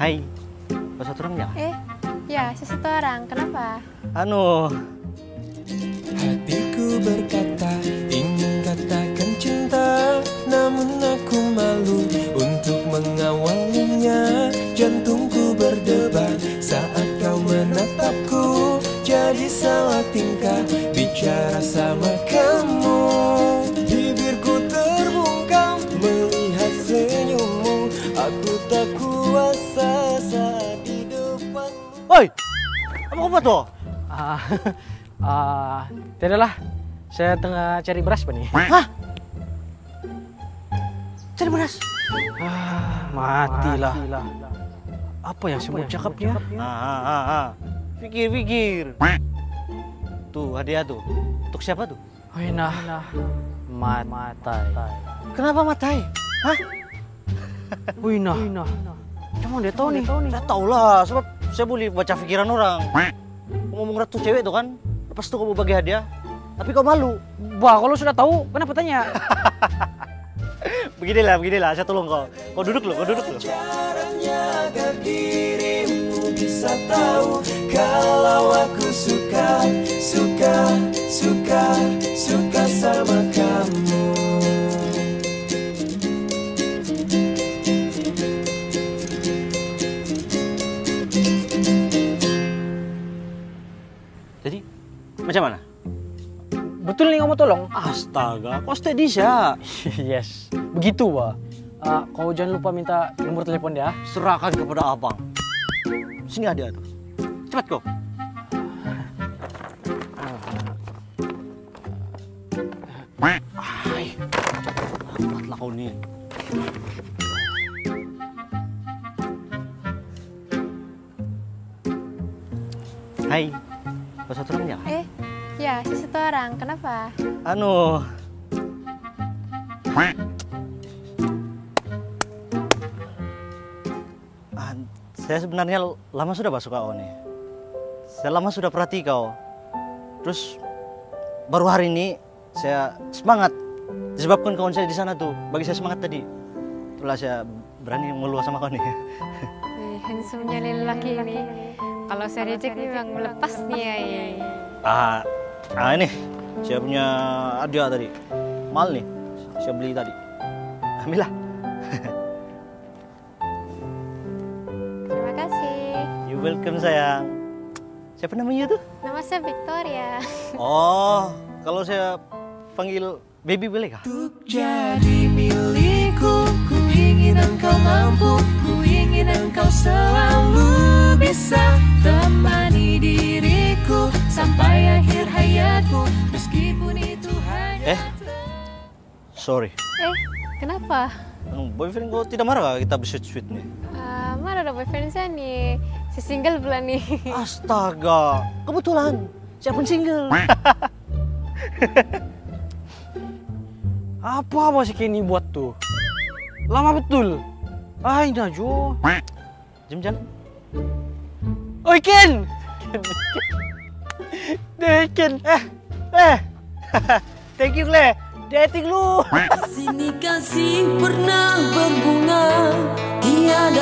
Hai, pas satu orang ya? Eh, ya sesatu orang. Kenapa? Anu, Hatiku berkata ingin katakan cinta Namun aku malu untuk mengawalinya Jantungku berdebar saat kau menatapku Jadi salah tingkah bicara sama kamu apa apa tuh? Ah, ah, tidaklah. Saya tengah cari beras Pak nih. Hah? Cari beras? Ah, matilah. Apa yang saya mau cakapnya? Ah, ah, ah, ah. Pikir, pikir. Tuh, hadiah tuh. Untuk siapa tuh? Oh, nah. Matai. Kenapa matai? Hah? Wih, nah. Cuma dia tahu nih. Saya tahu lah, sebab saya boleh baca pikiran orang. Ngomong ratu cewek tuh kan, lepas tuh kamu bagi hadiah, tapi kau malu. Wah, kalau sudah tahu, kenapa tanya? Beginilah, beginilah, saya tolong kau. Kau duduk loh, kau duduk loh. Caranya agar dirimu bisa tahu Kalau aku suka, suka, suka, suka Jadi, macam mana? Betul nih kamu tolong? Astaga, kau stay di yes. Begitu, Wah. Ah, kau jangan lupa minta nomor telepon dia. Serahkan kepada abang. Sini hadiah tuh. Cepat kau. Ay, kuatlah kau nih. Hai, pas satu orang ya? Eh, ya sesatu orang. Kenapa? Anu, Ah, saya sebenarnya lama sudah masuk kau nih. Saya lama sudah perhati kau. Terus baru hari ini saya semangat disebabkan kawan saya di sana tuh bagi saya semangat tadi. Itulah saya berani meluas sama kau nih. Eh, handsome-nya lelaki ini. Kalau saya reject memang melepas nih ya. ya. Ah, ah ini saya punya hadiah tadi. Mal nih, saya beli tadi. Ambillah. Terima kasih. You welcome sayang. Siapa namanya tuh? Nama saya Victoria. Oh, kalau saya panggil baby boleh kah? Untuk jadi milikku Ku ingin engkau mampu Ku ingin engkau selalu hayatku Meskipun itu hanya Eh, sorry. eh, kenapa? Boyfriend kau tidak marah kita bersweet-sweet nih? Ah, mana ada boyfriend saya nih? Si single bulan nih. Astaga, kebetulan saya pun single. Apa apa si Kenny buat tuh? Lama betul. Ah, ini Jo. Jam jam. Oi Ken. Deh Ken. Eh, eh. Thank you, Le. Dating lu. Sini kasih pernah berbunga Tiada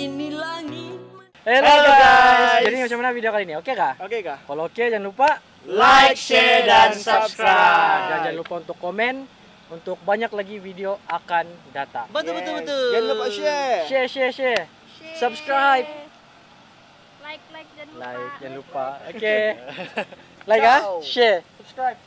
sini langit Hello, Halo, guys. guys. Jadi macam mana video kali ini? Oke kah? Oke kah? Kalau oke jangan lupa Like, share, dan subscribe. dan jangan lupa untuk komen untuk banyak lagi video akan datang. Betul, betul, betul. Jangan lupa share Share, share, share. Subscribe. Like, like, dan Like, jangan lupa. Oke. Like ah, share, subscribe.